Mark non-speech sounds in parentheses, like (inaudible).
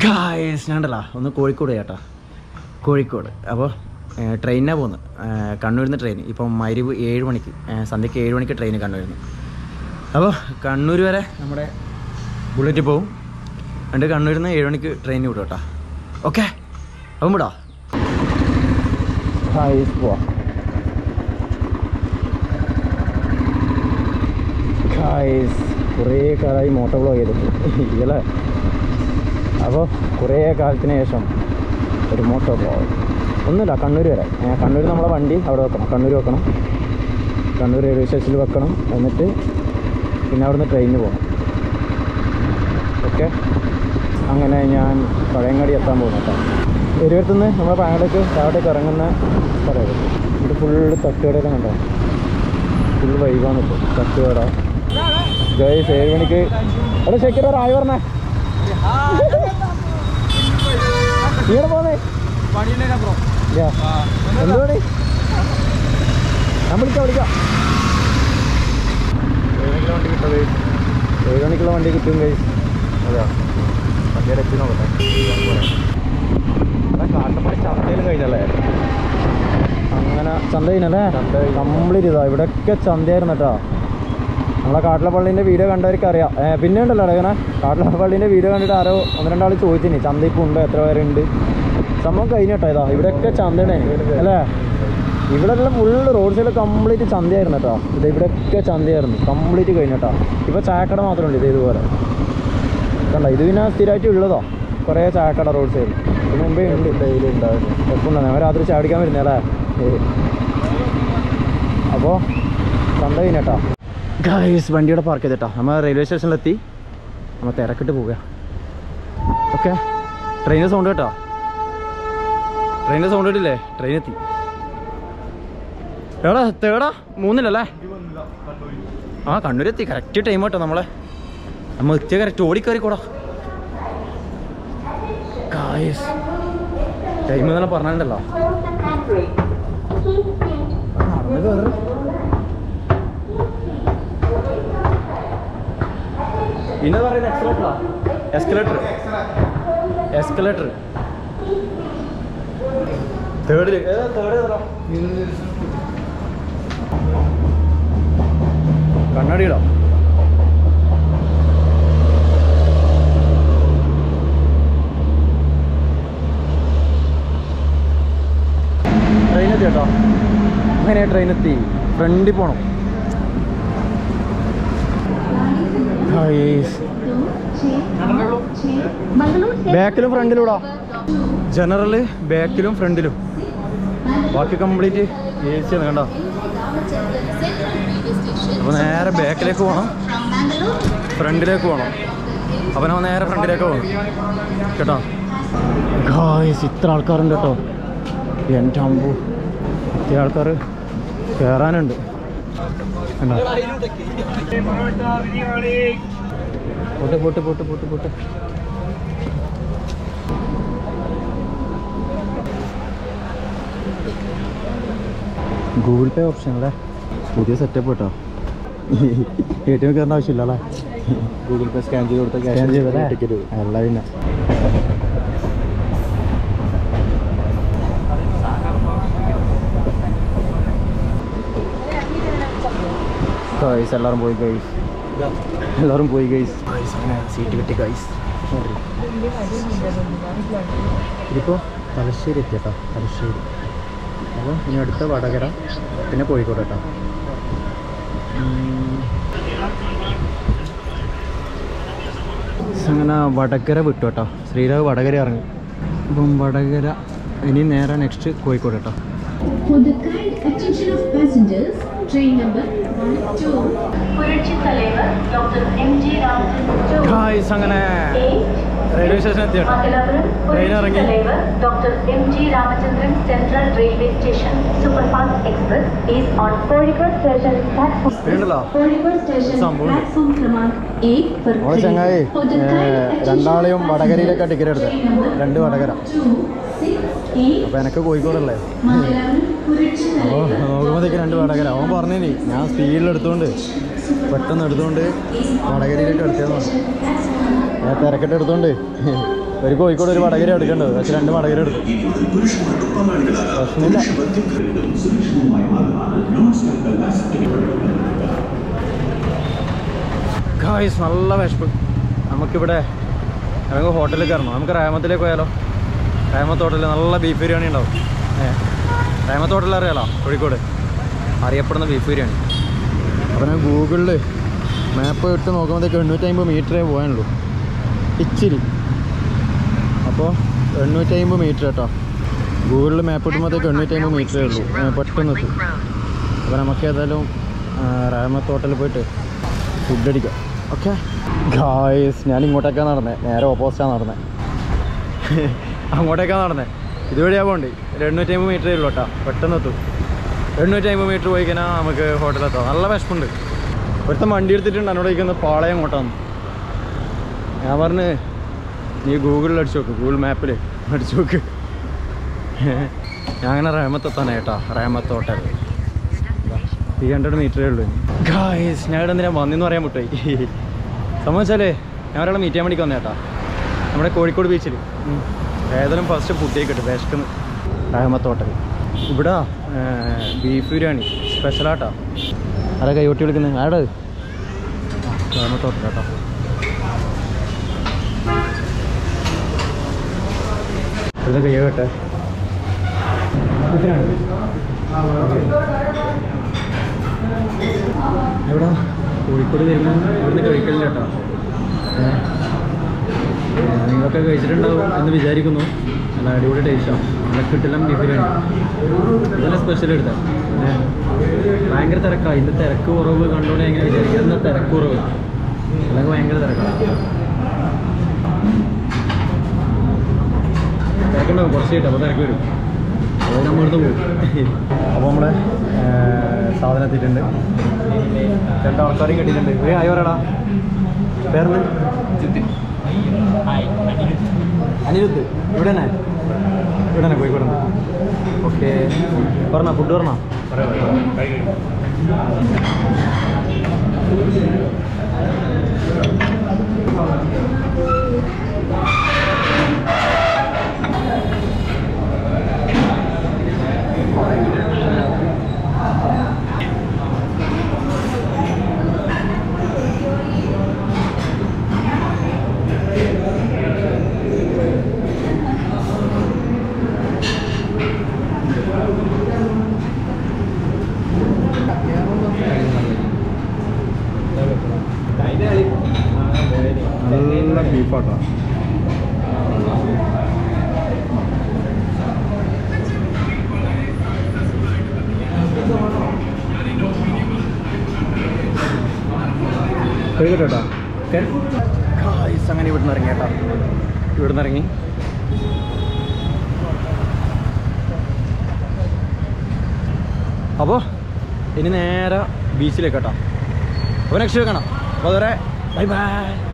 Guys ഞാണ്ടല്ല ഒന്ന് കോഴിക്കോട് ചേട്ടാ കോഴിക്കോട്. അപ്പോൾ ട്രെയിനിനാണ് പോകുന്നത് കണ്ണൂരിൽ നിന്ന് ട്രെയിൻ ഇപ്പം മരുവ് ഏഴ് മണിക്ക്. സന്ധ്യയ്ക്ക് ഏഴ് മണിക്ക് ട്രെയിൻ കണ്ണൂരിൽ നിന്ന് അപ്പോൾ കണ്ണൂർ വരെ നമ്മുടെ ബുള്ളറ്റ് പോവും. എന്നിട്ട് കണ്ണൂരിൽ നിന്ന് ഏഴ് മണിക്ക് ട്രെയിൻ വിടും കേട്ടോ. ഓക്കെ അപ്പം വിടാ. ഹായ് പോവാ. കുറേ കാലമായി മോട്ടോ ബ്ലോഗ് ചെയ്തിട്ട്. ഇതല്ലേ? അപ്പോൾ കുറേ കാലത്തിന് ശേഷം ഒരു മോട്ടോ പോകും ഒന്നുമില്ല കണ്ണൂർ വരെ. കണ്ണൂർ നമ്മളെ വണ്ടി അവിടെ വെക്കണം. കണ്ണൂർ വെക്കണം. കണ്ണൂർ റെയിൽവേ സ്റ്റേഷനിൽ വെക്കണം. എന്നിട്ട് പിന്നെ അവിടുന്ന് ട്രെയിനിന് പോകണം ഓക്കെ? അങ്ങനെ ഞാൻ പഴയങ്ങാടി എത്താൻ പോകുന്നു കേട്ടോ. ഒരുവരത്തുനിന്ന് നമ്മളെ പഴയങ്ങാടിക്ക് താഴോട്ടേക്ക് ഇറങ്ങുന്ന സ്ഥലമായിരുന്നു ഇത്. ഫുള്ള് തട്ടുകടയൊക്കെ കണ്ടോ? ഫുൾ വൈകാണിപ്പോൾ തട്ടുകട. ഗൈസ് ഏഴ് മണിക്ക് അവിടെ ശരിക്കും ആയി പറഞ്ഞേ. ഇവിടെ പോന്നേ? യാ. എന്ത് പണി? ഞാൻ വിളിക്കാം വണ്ടി ഏഴ് മണിക്കുള്ള വണ്ടി കിട്ടും വണ്ടിയുടെ എത്തി നോക്കട്ടെ. കാട്ടപ്പടി ചന്തയിലും കഴിഞ്ഞല്ലേ? അങ്ങനെ ചന്ത കഴിഞ്ഞല്ലേ? കംപ്ലീറ്റ് ഇതാ. ഇവിടെയൊക്കെ ചന്തയായിരുന്നു കേട്ടോ. നമ്മളെ കാട്ടിലപ്പള്ളീന്റെ വീഡിയോ കണ്ടവർക്ക് അറിയാം പിന്നെ ഉണ്ടല്ലോ ഇങ്ങനെ കാട്ടിലപ്പള്ളീന്റെ വീഡിയോ കണ്ടിട്ട് ആരോ ഒന്ന് രണ്ടാൾ ചോദിച്ചിനി ചന്ത ഇപ്പോൾ ഉണ്ടോ? എത്ര പേരുണ്ട്? സംഭവം കഴിഞ്ഞ കേട്ടോ ഇതാ. ഇവിടെയൊക്കെ ചന്തയാണ്. അല്ലേ? ഇവിടെ ഉള്ള ഫുള്ള് റോഡ് സൈഡിൽ കംപ്ലീറ്റ് ചന്തയായിരുന്നു കേട്ടോ. ഇത് ഇവിടെയൊക്കെ ചന്തയായിരുന്നു. കംപ്ലീറ്റ് കഴിഞ്ഞ കേട്ടോ ഇപ്പോൾ ചായക്കട മാത്രമേ ഉള്ളൂ ഇത് ഇതുപോലെ. കണ്ട? ഇത് പിന്നെ സ്ഥിരമായിട്ട് ഉള്ളതോ. കുറേ ചായക്കട റോഡ് സൈഡിൽ മുമ്പേ ഉണ്ട്. ഡെയിലി ഉണ്ടായിരുന്നു ഉണ്ടാകും ഞാൻ രാത്രി ചാടിക്കാൻ വരുന്നേ അല്ലേ? അപ്പോൾ ചന്ത കഴിഞ്ഞേട്ടാ. ഗായ്സ് വണ്ടിയുടെ പാർക്ക് ചെയ്തിട്ടാ. നമ്മൾ റെയിൽവേ സ്റ്റേഷനിലെത്തി നമ്മൾ തിരക്കിട്ട് പോവുക. ഓക്കെ ട്രെയിനിന്റെ സൗണ്ട് കേട്ടോ? ട്രെയിനിന്റെ സൗണ്ട് കേട്ടില്ലേ? ട്രെയിൻ എത്തി. എടാ തേടാ മൂന്നില്ലല്ലേ ആ കണ്ണൂരെത്തി. കറക്റ്റ് ടൈം കേട്ടോ നമ്മളെ. നമ്മൾ എത്തിയ കറക്റ്റ് ഓടിക്കയറിക്കൂടാ ഗായസ് ടൈം തന്നെ പറഞ്ഞിട്ടുണ്ടല്ലോ പിന്നെ പറയുന്നത് എക്സലേറ്ററാ എസ്കലേറ്റർ എസ്കലേറ്റർ തേർഡിൽ തേർഡ് ഏതാ കണ്ണാടിയിടോ ട്രെയിൻ എത്തി കേട്ടോ. അങ്ങനെ ട്രെയിൻ എത്തി? ഫ്രണ്ടിൽ പോണം. ബാക്കിലും ഫ്രണ്ടിലൂടാ ജനറൽ ബാക്കിലും ഫ്രണ്ടിലും ബാക്കി കംപ്ലീറ്റ് എ സി ആണ് കണ്ടോ? അപ്പോൾ നേരെ ബാക്കിലേക്ക് പോകണം ഫ്രണ്ടിലേക്ക് പോകണം അപ്പോൾ നമ്മൾ നേരെ ഫ്രണ്ടിലേക്ക് പോകണം കേട്ടോ? ഗായ്സ് ഇത്ര ആൾക്കാരുണ്ട് കേട്ടോ. എന്റെ അമ്പു. ഇത്ര ആൾക്കാർ കയറാനുണ്ട് കണ്ടോ? പോട്ടെ പൊട്ട് പൊട്ട് പൊട്ട് പൊട്ട്. ഗൂഗിൾ പേ ഓപ്ഷൻ അല്ലേ? പുതിയ സെറ്റപ്പ് കേട്ടോ. എ ടി എം കയറേണ്ട ആവശ്യമില്ല അല്ലേ? ഗൂഗിൾ പേ സ്കാൻ ചെയ്ത് കൊടുത്ത സ്കാൻ ചെയ്തല്ലേ ടിക്കറ്റ് അല്ല പിന്നെ. എല്ലാവരും പോയി ഗൈസ് എല്ലാവരും പോയി ഗൈസ് ഗൈസ് അങ്ങനെ സീറ്റ് കിട്ടി ഗൈസ് ഇതിപ്പോൾ തലശ്ശേരി എത്തിയട്ടോ തലശ്ശേരി. അപ്പോൾ ഇനി അടുത്ത വടകര പിന്നെ കോഴിക്കോട് കേട്ടോ. അങ്ങനെ വടകര വിട്ടു കേട്ടോ. ശ്രീരാവ് വടകര ഇറങ്ങി. അപ്പം വടകര ഇനി നേരെ നെക്സ്റ്റ് കോഴിക്കോട് കേട്ടോ. For the kind attention of passengers, train number 12. Guys അങ്ങനെ റെയിൽവേ സ്റ്റേഷൻ എത്തി ട്രെയിൻ ഇറങ്ങി. Doctor M G Ramachandran central railway station superfast express is on Kozhikode station Kozhikode station platform ക്രമാങ്ക് ചങ്ങായി. രണ്ടാളെയും വടകരയിലേക്കാണ് ടിക്കറ്റ് എടുത്തത്. രണ്ട് വടകര. അപ്പം എനക്ക് കോഴിക്കോടല്ലേ? അപ്പോൾ നോക്കുമ്പോഴത്തേക്ക് രണ്ട് വടകര അവൻ പറഞ്ഞേ ഞാൻ സ്പീഡിൽ എടുത്തുകൊണ്ട് പെട്ടെന്ന് എടുത്തോണ്ട് വടകരയിലേക്ക് എടുത്തതെന്ന് ഞാൻ തിരക്കിട്ട് എടുത്തോണ്ട് ഒരു കോഴിക്കോട് ഒരു വടകര എടുക്കേണ്ടത്. പക്ഷെ രണ്ട് വടകര എടുക്കും പ്രശ്നമില്ല. നല്ല വിഷമം നമുക്കിവിടെ നമുക്ക് ഹോട്ടലിൽ കയറണം. നമുക്ക് റാമത്തിലേക്ക് പോയാലോ? റേമത്ത് ഹോട്ടലിൽ നല്ല ബീഫ് ബിരിയാണി ഉണ്ടാവും. ഏഹ് റേമത്ത് അറിയാലോ കോഴിക്കോട്. അറിയപ്പെടുന്ന ബീഫ് ബിരിയാണി. അപ്പോൾ ഞാൻ ഗൂഗിളിൽ മാപ്പ് ഇട്ട് നോക്കുമ്പോഴത്തേക്ക് എണ്ണൂറ്റമ്പത് മീറ്ററേ പോകാനുള്ളൂ. ഇച്ചിരി. അപ്പോൾ എണ്ണൂറ്റമ്പത് മീറ്റർ കേട്ടോ ഗൂഗിളിൽ മാപ്പ് ഇടുമ്പോഴത്തേക്ക് എണ്ണൂറ്റമ്പത് മീറ്ററേ ഉള്ളൂ. പെട്ടെന്ന് എത്തും. അപ്പോൾ നമുക്ക് ഏതായാലും റാമത്ത് ഹോട്ടലിൽ പോയിട്ട് ഫുഡ് അടിക്കാം. ഓക്കെ? ഗായ്സ് ഞാൻ ഇങ്ങോട്ടേക്കാണ് നടന്നത് നേരെ ഓപ്പോസിറ്റാണ് നടന്നത് (laughs) അങ്ങോട്ടേക്കാണ് നടന്നത് ഇതുവഴിയാ പോകണ്ടേ ഒരു എണ്ണൂറ്റമ്പത് മീറ്റർ ഉള്ളൂ കേട്ടോ. പെട്ടെന്ന് എത്തും. എണ്ണൂറ്റമ്പത് മീറ്റർ പോയി കഴിഞ്ഞാൽ നമുക്ക് ഹോട്ടലെത്താം നല്ല വിഷമുണ്ട് ഒരുത്തം വണ്ടി എടുത്തിട്ടുണ്ട്. എന്നോട് ചോദിക്കുന്നത് പാളയം അങ്ങോട്ടാന്ന് ഞാൻ പറഞ്ഞ് നീ ഗൂഗിളിൽ അടിച്ചു നോക്ക്. ഗൂഗിൾ മാപ്പിൽ അടിച്ചു നോക്ക്. ഞാൻ അങ്ങനെ റേമത്തെത്താനാണ് കേട്ടോ. റേമത്ത് ഹോട്ടൽ ത്രീ ഹൺഡ്രഡ് മീറ്ററേ ഉള്ളൂ ഗായ്സ് ഞാൻ ഇവിടെ എന്തിനാ വന്നെന്ന് പറയാൻ വിട്ടുപോയി സംഭവിച്ചാലേ ഞാൻ ഒരാളെ മീറ്റ് ചെയ്യാൻ വേണ്ടി വന്നേട്ടാ നമ്മുടെ കോഴിക്കോട് ബീച്ചിൽ ഏതായാലും ഫസ്റ്റ് ഫുഡേ കിട്ടും വിശക്കുന്നു അഹമ്മത്തോട്ടൽ ഇവിടെ ബീഫ് ബിരിയാണി. സ്പെഷ്യലാട്ടാ ആരാ കൈകൊട്ടി വിളിക്കുന്നത്? ആട് അഹമ്മത്തോട്ടൽ കേട്ടോ. ഇത് കൈകട്ടെ എവിടാ? കോഴിക്കോട് വരുമ്പോൾ ഇവിടുന്ന് കഴിക്കലില്ല കേട്ടോ. നിങ്ങളൊക്കെ കഴിച്ചിട്ടുണ്ടാവും എന്ന് വിചാരിക്കുന്നു. നല്ല അടിപൊളി ടേസ്റ്റാണ് നല്ല കിട്ടലും ഡിഫറെന്റ് നല്ല സ്പെഷ്യൽ എടുത്താൽ ഭയങ്കര തിരക്കാണ് ഇന്ന് തിരക്ക് കുറവ് കണ്ടുകൊണ്ട് എങ്ങനെ വിചാരിക്കുക എന്നാൽ തിരക്ക് കുറവ്? അല്ലെങ്കിൽ ഭയങ്കര തിരക്കാണ് തിരക്കുണ്ടാവും. കുറച്ച് കിട്ടും. അപ്പോൾ തിരക്ക് വരും. അതായത് നമ്മൾ ഇവിടുന്ന് പോകും അപ്പോൾ നമ്മളെ സാധനം എത്തിയിട്ടുണ്ട്. രണ്ട് ആൾക്കാരെയും കിട്ടിയിട്ടുണ്ട് ഒരു ആയോരാടാ പറയടാ പേർന്ന് അനിരുദ്ധ്. ഇവിടെ തന്നെ ഇവിടെ തന്നെ കോഴിക്കോട് ഓക്കെ. പറഞ്ഞോ ഫുഡ് പറഞ്ഞോ? നല്ല ബീഫാട്ടോ കേട്ടോ അങ്ങനെ ഇവിടുന്ന് ഇറങ്ങി കേട്ടോ. ഇവിടുന്ന് ഇറങ്ങി. അപ്പോൾ ഇനി നേരെ ബീച്ചിലേക്ക് കേട്ടോ. അപ്പോൾ നെക്സ്റ്റ് കാണാം. Vừa đấy Bye bye.